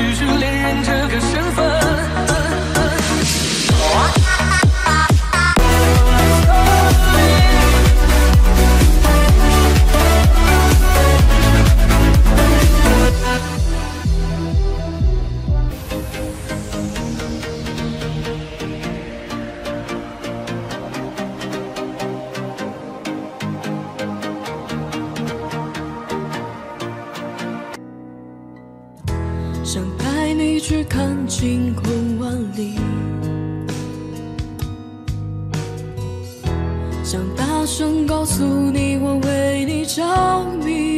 usually 想大声告诉你我为你着迷。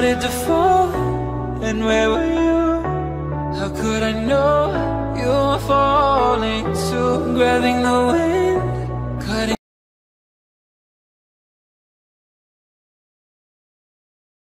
！started to fall And where were you? How could I know you were falling too? Grabbing the wind